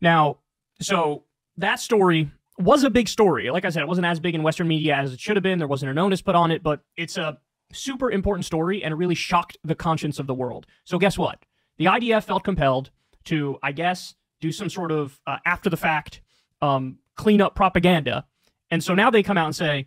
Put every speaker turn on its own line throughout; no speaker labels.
Now, so that story was a big story. Like I said, it wasn't as big in Western media as it should have been. There wasn't an onus put on it, but it's a super important story and it really shocked the conscience of the world. So, guess what? The IDF felt compelled to, I guess, do some sort of uh, after the fact um, clean up propaganda. And so now they come out and say,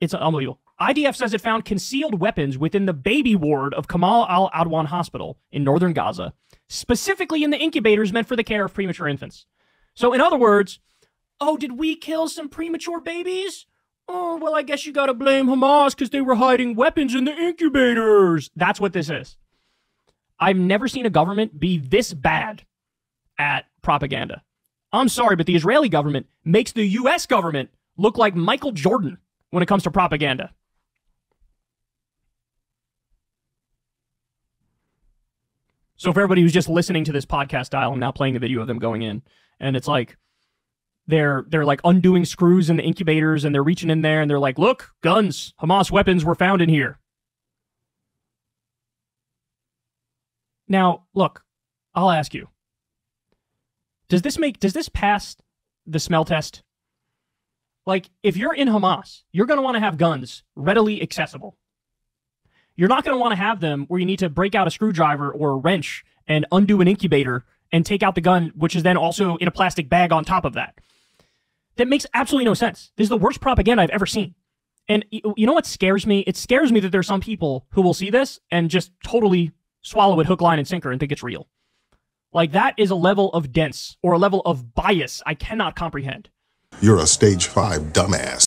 it's unbelievable. IDF says it found concealed weapons within the baby ward of Kamal al Adwan Hospital in northern Gaza, specifically in the incubators meant for the care of premature infants. So, in other words, oh, did we kill some premature babies? Oh, well, I guess you gotta blame Hamas because they were hiding weapons in the incubators. That's what this is. I've never seen a government be this bad at propaganda. I'm sorry, but the Israeli government makes the US government look like Michael Jordan when it comes to propaganda. So for everybody who's just listening to this podcast dial, I'm now playing the video of them going in, and it's like they're they're like undoing screws in the incubators, and they're reaching in there, and they're like, "Look, guns, Hamas weapons were found in here." Now, look, I'll ask you: Does this make does this pass the smell test? Like, if you're in Hamas, you're going to want to have guns readily accessible. You're not going to want to have them where you need to break out a screwdriver or a wrench and undo an incubator and take out the gun, which is then also in a plastic bag on top of that. That makes absolutely no sense. This is the worst propaganda I've ever seen. And you know what scares me? It scares me that there's some people who will see this and just totally swallow it hook, line, and sinker and think it's real. Like that is a level of dense or a level of bias I cannot comprehend.
You're a stage five dumbass.